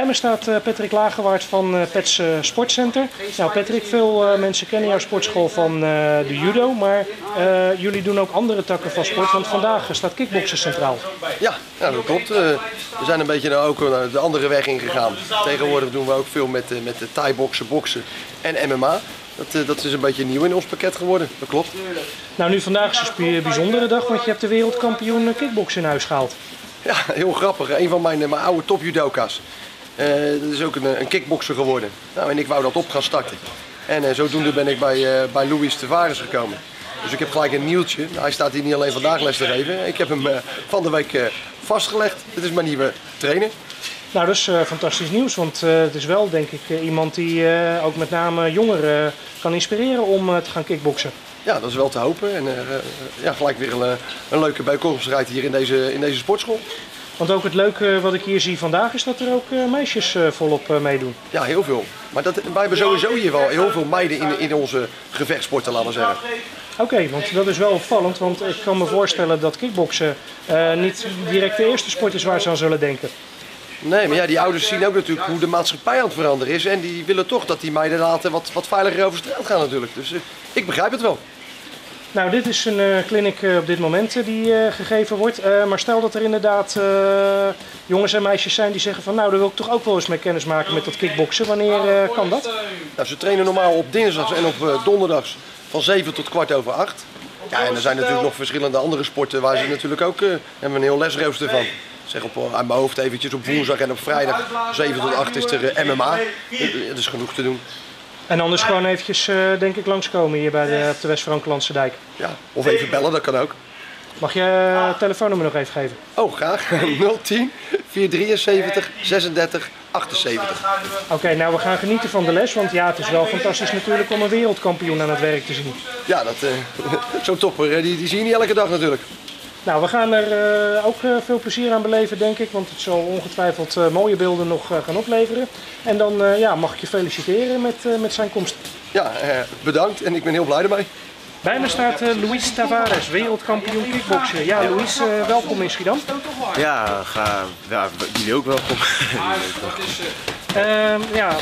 Bij me staat eh, Patrick Lagerwaard van eh, Pets eh, Sportcenter. Nou Patrick, veel mensen kennen jouw sportschool van de judo, maar jullie doen ook andere takken van sport, want vandaag staat kickboksen centraal. Ja, ja dat klopt. We zijn een beetje nou ook de andere weg ingegaan. Tegenwoordig doen we ook veel met, met de thai-boksen, boksen en MMA. Dat, dat is een beetje nieuw in ons pakket geworden, dat klopt. Nou nu vandaag is een bijzondere dag, want je hebt de wereldkampioen kickboksen in huis gehaald. Ja, heel grappig. Een van mijn, mijn oude topjudoka's. Eh dat is ook een, een kickbokser geworden. Nou, en ik wou dat op gaan starten. En eh, zodoende ben ik bij, eh, bij Louis Tavares gekomen. Dus ik heb gelijk een nieuwtje. Nou, hij staat hier niet alleen vandaag les te geven. Ik heb hem eh, van de week eh, vastgelegd. Dit is mijn nieuwe trainer. Nou, dat is eh, fantastisch nieuws, want eh, het is wel denk ik eh, iemand die eh, ook met name jongeren eh, kan inspireren om eh, te gaan kickboksen. Ja, dat is wel te hopen. En eh, eh, ja, gelijk weer een, eh, een leuke bijkomstigheid hier in deze, in deze sportschool. Want ook het leuke wat ik hier zie vandaag is dat er ook eh, meisjes eh, volop eh, meedoen. Ja, heel veel. Maar dat, wij hebben sowieso hier wel heel veel meiden in, in onze gevechtsporten, laten we zeggen. Oké, want dat is wel opvallend, want ik kan me voorstellen dat kickboksen niet direct de eerste sport is waar ze aan zullen denken. Nee, maar ja, die ouders zien ook natuurlijk hoe de maatschappij aan het veranderen is. En die willen toch dat die meiden later wat, wat veiliger over straat gaan natuurlijk. Dus ik begrijp het wel. Nou, dit is een eh, clinic eh, op dit moment eh, die gegeven wordt. Maar stel dat er inderdaad jongens en meisjes zijn die zeggen van nou, daar wil ik toch ook wel eens mee kennis maken met dat kickboksen. Wanneer kan dat? Nou, ze trainen normaal op dinsdags en op donderdags van 7 tot kwart over 8. Ja, en er zijn natuurlijk nog verschillende andere sporten waar ze natuurlijk ook, hebben een heel lesrooster van. Zeg op, uit mijn hoofd eventjes op woensdag en op vrijdag 7 tot 8 is er MMA. Dat is genoeg te doen. En anders gewoon eventjes, eh, denk ik, langskomen hier bij de, op de West-Franklandse dijk. Ja, of even bellen, dat kan ook. Mag je eh, het telefoonnummer nog even geven? Oh, graag. 010 473 36 78. Oké, nou we gaan genieten van de les, want ja, het is wel fantastisch natuurlijk om een wereldkampioen aan het werk te zien. Ja, dat, eh, zo'n topper, die, die zie je niet elke dag natuurlijk. Nou, we gaan er eh, ook eh, veel plezier aan beleven, denk ik, want het zal ongetwijfeld eh, mooie beelden nog gaan opleveren. En dan eh, ja, mag ik je feliciteren met, eh, met zijn komst. Ja, eh, bedankt en ik ben heel blij ermee. Bij me staat eh, Luis Tavares, wereldkampioen kickboksen. Ja, Luis, eh, welkom in Schiedam. Ja, ga, ja, jullie ook welkom. Ehm, ja,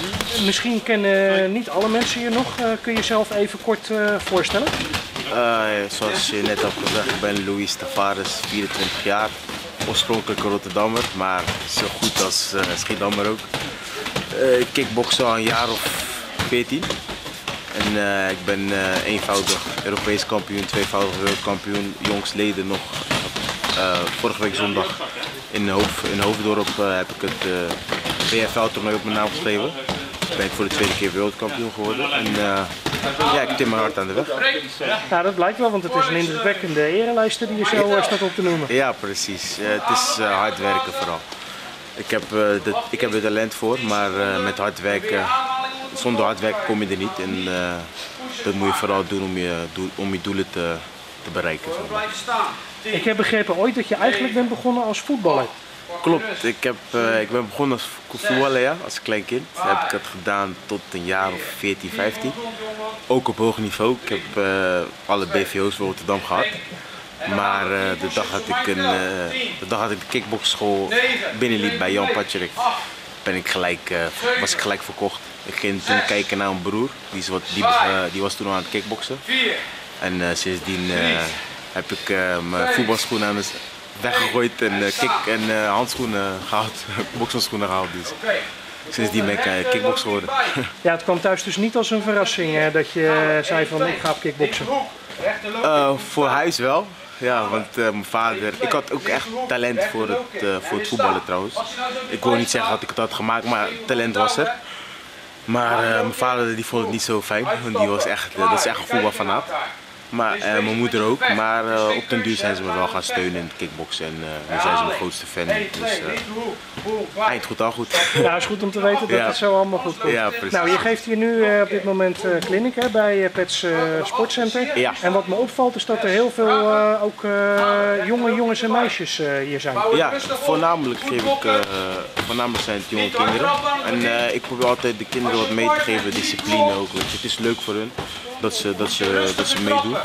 misschien kennen niet alle mensen je nog. Eh, kun je jezelf even kort eh, voorstellen? Eh, zoals je net hebt gezegd, ik ben Luis Tavares, 24 jaar. Oorspronkelijk Rotterdammer, maar zo goed als eh Schiedammer ook. Eh, ik kickboksen al een jaar of 14. En ik ben eenvoudig Europees kampioen, tweevoudig wereldkampioen, jongstleden nog. Vorige week zondag in, Hoofd, in Hoofddorp heb ik het BFL-toernooi op mijn naam geschreven. Ben ik voor de tweede keer wereldkampioen geworden. En eh, ja, ik tim mijn hart aan de weg. Ja, dat blijkt wel, want het is een indrukwekkende erenlijst die je zo eh, staat op te noemen. Ja, precies. Het is eh, hard werken vooral. Ik heb, de, ik heb er talent voor, maar met hard werken, zonder hard werken kom je er niet. En dat moet je vooral doen om je, om je doelen te, te bereiken. zeg maar. Ik heb begrepen ooit dat je eigenlijk bent begonnen als voetballer. Klopt, ik, heb, eh, ik ben begonnen als voetballer ja, als klein kind. Heb ik het gedaan tot een jaar of 14, 15. Ook op hoog niveau. Ik heb eh, alle BVO's voor Rotterdam gehad. Maar eh, de, dag had ik een, de dag had ik de kickboxschool binnenliep bij Jan Patjerik, ben ik gelijk, was ik gelijk verkocht. Ik ging toen kijken naar een broer, die, is wat, die, die was toen al aan het kickboksen. En sindsdien heb ik mijn voetbalschoenen aan de weggegooid en, eh, kick en eh, handschoenen gehaald, bokshandschoenen gehaald. Dus. Sindsdien ben ik uh, kickboxer geworden. Ja, het kwam thuis dus niet als een verrassing hè, dat je eh, zei van ik ga op kickboksen. Eh, voor huis wel. Ja, want eh, mijn vader, ik had ook echt talent voor het, eh, voor het voetballen trouwens. Ik wil niet zeggen dat ik het had gemaakt, maar talent was er. Maar eh, mijn vader die vond het niet zo fijn, want die was echt, eh, dat is echt een voetbalfanaat. Maar eh, mijn moeder ook. Maar eh, op den duur zijn ze me wel gaan steunen in het kickboksen. En eh, nu zijn ze mijn grootste fan. Dus eh, eind goed al goed. Ja, is goed om te weten dat Ja. het zo allemaal goed komt. Ja, precies. Nou, je geeft hier nu eh, op dit moment eh clinic hè, bij eh, Pets Sportcenter. Ja. En wat me opvalt is dat er heel veel eh, ook eh, jonge jongens en meisjes eh, hier zijn. Ja, voornamelijk geef ik, eh, voornamelijk zijn het jonge kinderen. En eh, ik probeer altijd de kinderen wat mee te geven, discipline ook. Het is leuk voor hun dat ze, dat ze, dat ze meedoen.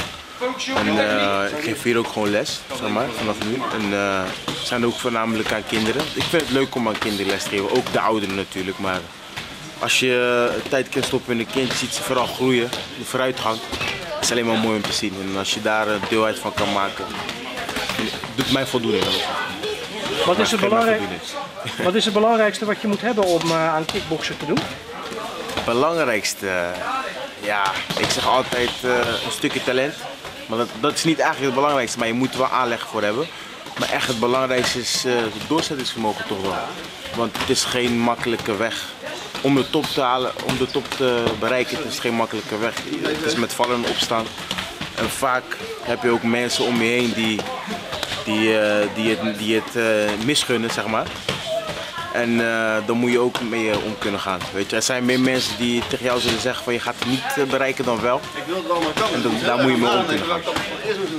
En eh, ik geef hier ook gewoon les, zeg maar, vanaf nu. En het zijn ook voornamelijk aan kinderen. Ik vind het leuk om aan kinderen les te geven, ook de ouderen natuurlijk. Maar als je eh, tijd kan stoppen in een kind, je ziet ze vooral groeien, de vooruitgang. Het is alleen maar mooi om te zien. En als je daar deel uit van kan maken, doet mij voldoening. Wat is, het belangrijk, wat is het belangrijkste wat je moet hebben om aan kickboksen te doen? Het belangrijkste, ja, ik zeg altijd eh, een stukje talent. Maar dat, dat is niet eigenlijk het belangrijkste, maar je moet er wel aanleg voor hebben. Maar echt het belangrijkste is eh, het doorzettingsvermogen toch wel. Want het is geen makkelijke weg. Om de top te halen, om de top te bereiken, het is geen makkelijke weg. Het is met vallen en opstaan. En vaak heb je ook mensen om je heen die, die, eh, die het, die het misgunnen, zeg maar. En eh, dan moet je ook mee eh, om kunnen gaan. Weet je, er zijn meer mensen die tegen jou zullen zeggen van je gaat het niet eh, bereiken dan wel. En dan, daar moet je mee om kunnen gaan.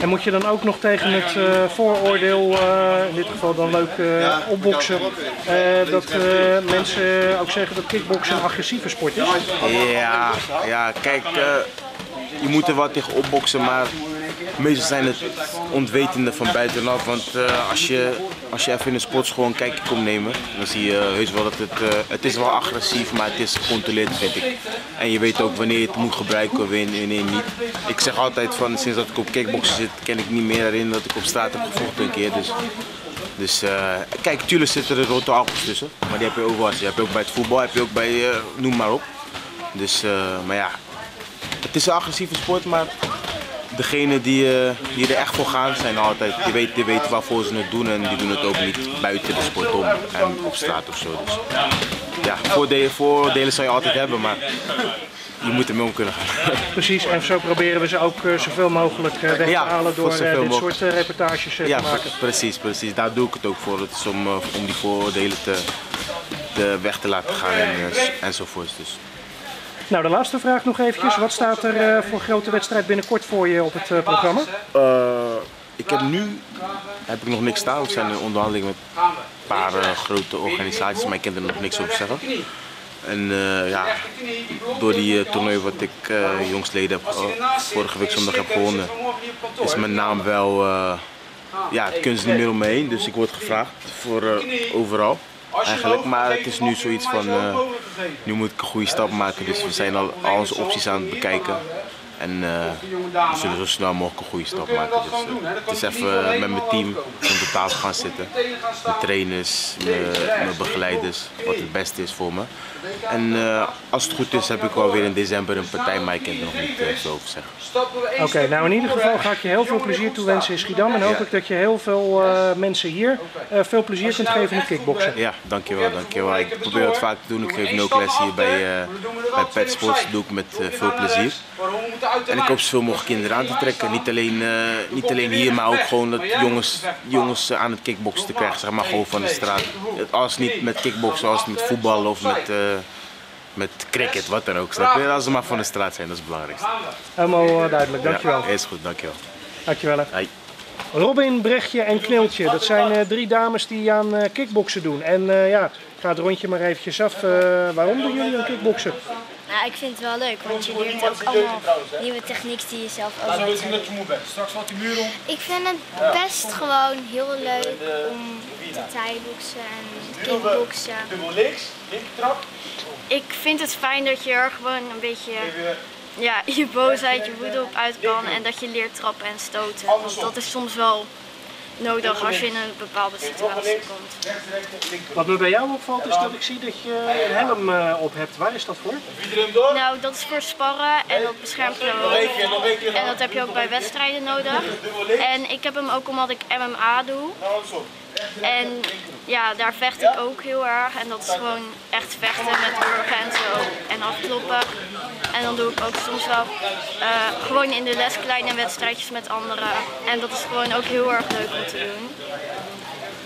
En moet je dan ook nog tegen het eh, vooroordeel, eh, in dit geval dan leuk eh, opboksen, eh, dat eh, mensen ook zeggen dat kickboksen een agressieve sport is? Ja, ja kijk, eh, je moet er wat tegen opboksen, maar meestal zijn het ontwetende van buitenaf. Want eh, als, je, als je even in een sportschool een kijkje komt nemen, dan zie je heus wel dat het, eh, het is wel agressief, maar het is gecontroleerd vind ik. En je weet ook wanneer je het moet gebruiken en wanneer niet. Ik zeg altijd van sinds dat ik op kickboksen zit, kan ik niet meer herinneren dat ik op straat heb gevochten een keer. Dus dus eh, kijk, tuurlijk zitten er rotte appels tussen. Maar die heb je overal. Die heb je ook bij het voetbal, heb je ook bij, eh, noem maar op. Dus, eh, maar ja, het is een agressieve sport, maar degenen die, eh, die er echt voor gaan, zijn altijd, die weten, die weten waarvoor ze het doen en die doen het ook niet buiten de sport om en op straat of zo. Dus ja, voordelen, voordelen zou je altijd hebben, maar je moet ermee om kunnen gaan. Precies, en zo proberen we ze ook eh, zoveel mogelijk eh, weg Ja, te halen door dit soort reportages Ja, te maken. precies, precies. Daar doe ik het ook voor. Het is om, om die vooroordelen te, te weg te laten gaan en, enzovoorts. Dus. Nou, de laatste vraag nog eventjes. Wat staat er eh, voor grote wedstrijd binnenkort voor je op het eh, programma? Eh, ik heb nu heb ik nog niks staan. We zijn in onderhandeling met een paar grote organisaties, maar ik kan er nog niks over zeggen. En ja, door die toernooi wat ik jongstleden heb, vorige week zondag heb gewonnen, is mijn naam wel, ja, het ze niet meer om me heen. Dus ik word gevraagd voor overal eigenlijk. Maar het is nu zoiets van, eh, nu moet ik een goede stap maken. Dus we zijn al, al onze opties aan het bekijken. En eh, we zullen zo snel mogelijk een goede stap maken. Dus, eh, het is even eh, met mijn team om de tafel gaan zitten. Mijn trainers, mijn, mijn begeleiders, wat het beste is voor me. En eh, als het goed is heb ik wel weer in december een partij, maar ik kan er nog niet eh, zo over zeggen. Oké, nou in ieder geval ga ik je heel veel plezier toewensen in Schiedam. En hoop ik dat je heel veel eh, mensen hier eh, veel plezier kunt geven in het kickboksen. Ja, dankjewel, dankjewel. Ik probeer het vaak te doen. Ik geef nu ook les hier bij, eh bij Pet Sports. Dat doe ik met eh, veel plezier. En ik hoop zoveel mogelijk kinderen aan te trekken. Niet alleen, eh, niet alleen hier, maar ook gewoon dat jongens, jongens eh, aan het kickboksen te krijgen. Zeg maar gewoon van de straat. Als niet met kickboksen, als met voetbal of met, eh, met cricket, wat dan ook. Snap je? Als ze maar van de straat zijn, dat is het belangrijkste. Helemaal duidelijk, dankjewel. Ja, is goed, dankjewel. Dankjewel. hè. Robin, Brechtje en Kniltje, dat zijn eh, drie dames die aan eh, kickboksen doen. En eh, ja, ik ga het rondje maar eventjes af. Eh, waarom doen jullie aan kickboksen? Nou, ik vind het wel leuk, want je leert ook allemaal nieuwe technieken die je zelf ook moet doen. Ik vind het best gewoon heel leuk om te thai-boksen en kickboksen. Ik vind het fijn dat je er gewoon een beetje ja, je boosheid, je woede op uit kan en dat je leert trappen en stoten. Want dat is soms wel nodig als je in een bepaalde situatie komt. Wat me bij jou opvalt is dat ik zie dat je een helm eh, op hebt. Waar is dat voor? Nou, dat is voor sparren en dat beschermt je hoofd. En dat heb je ook bij wedstrijden nodig. En ik heb hem ook omdat ik MMA doe. En ja, daar vecht ik ook heel erg. En dat is gewoon echt vechten met burgen en zo. En afkloppen. En dan doe ik ook soms wel eh, gewoon in de les kleine wedstrijdjes met anderen. En dat is gewoon ook heel erg leuk om te doen.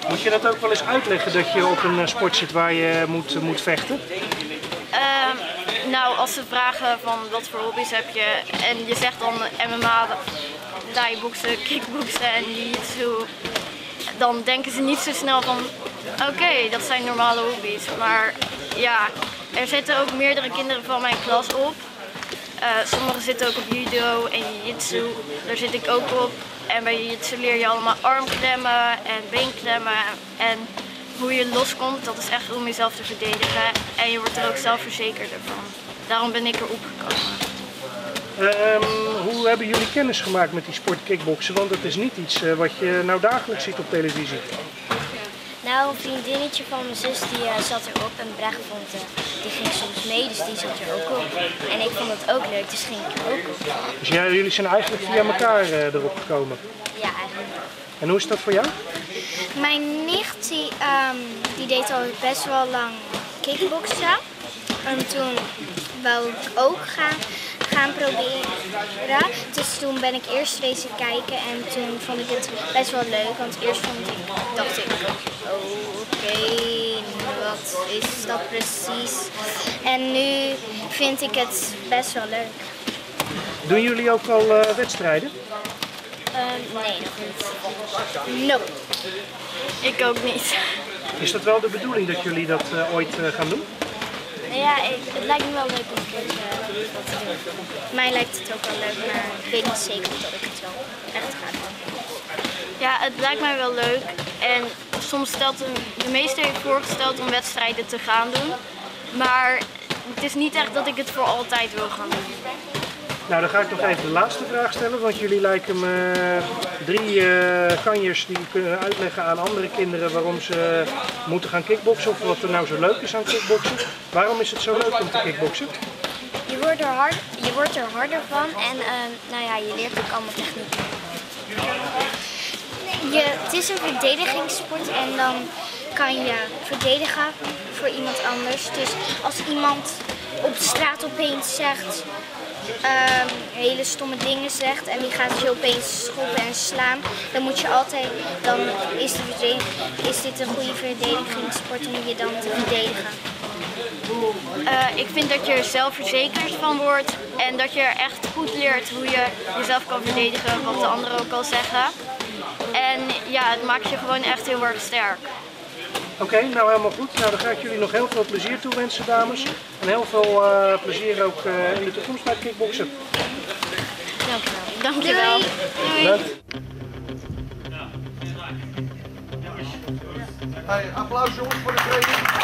Moet je dat ook wel eens uitleggen dat je op een eh, sport zit waar je moet, eh, moet vechten? Ehm, nou, als ze vragen van wat voor hobby's heb je en je zegt dan MMA, boksen, kickboksen en jiu-jitsu, dan denken ze niet zo snel van oké, dat zijn normale hobby's. Maar ja, er zitten ook meerdere kinderen van mijn klas op. Uh, sommigen zitten ook op judo en jiu-jitsu, daar zit ik ook op. En bij jiu-jitsu leer je allemaal armklemmen en beenklemmen en hoe je loskomt, dat is echt om jezelf te verdedigen. En je wordt er ook zelfverzekerder van. Daarom ben ik erop gekomen. Ehm, hoe hebben jullie kennis gemaakt met die sport kickboksen? Want het is niet iets uh, wat je nou dagelijks ziet op televisie. Nou, een vriendinnetje van mijn zus die uh, zat erop en Brecht vond, uh, die ging soms mee, dus die zat er ook op. En ik vond het ook leuk, dus ging ik er ook op. Dus jij, jullie zijn eigenlijk via elkaar erop gekomen? Ja, eigenlijk. En hoe is dat voor jou? Mijn nicht die, um, die deed al best wel lang kickboksen. En toen wou ik ook gaan, gaan proberen. Dus toen ben ik eerst wezen kijken en toen vond ik het best wel leuk. Want eerst vond ik, dacht ik, oh, oké, wat is dat precies? En nu vind ik het best wel leuk. Doen jullie ook al uh, wedstrijden? Uh, nee, nog niet. Nope. Ik ook niet. Is dat wel de bedoeling dat jullie dat uh, ooit uh, gaan doen? Ja, ik, het lijkt me wel leuk om te doen. Mij lijkt het ook wel leuk, maar ik weet niet zeker dat ik het wel echt ga doen. Ja, het lijkt mij wel leuk. En soms stelt een, de meester heeft voorgesteld om wedstrijden te gaan doen. Maar het is niet echt dat ik het voor altijd wil gaan doen. Nou, dan ga ik nog even de laatste vraag stellen, want jullie lijken me drie kanjers die kunnen uitleggen aan andere kinderen waarom ze moeten gaan kickboksen of wat er nou zo leuk is aan kickboksen. Waarom is het zo leuk om te kickboksen? Je wordt er, hard, je wordt er harder van en uh, nou ja, je leert ook allemaal technieken. Je, het is een verdedigingssport en dan kan je verdedigen voor iemand anders. Dus als iemand op straat opeens zegt um, hele stomme dingen zegt en die gaat je opeens schoppen en slaan, dan moet je altijd, dan is, is dit een goede verdedigingssport om je dan te verdedigen. Uh, ik vind dat je er zelfverzekerd van wordt en dat je echt goed leert hoe je jezelf kan verdedigen, wat de anderen ook al zeggen. En ja, het maakt je gewoon echt heel erg sterk. Oké, okay, nou helemaal goed. Nou, dan ga ik jullie nog heel veel plezier toewensen, dames. En heel veel uh, plezier ook uh, in de toekomst bij kickboksen. Dankjewel. Dankjewel. Doei. Hey, applaus jongens voor de training.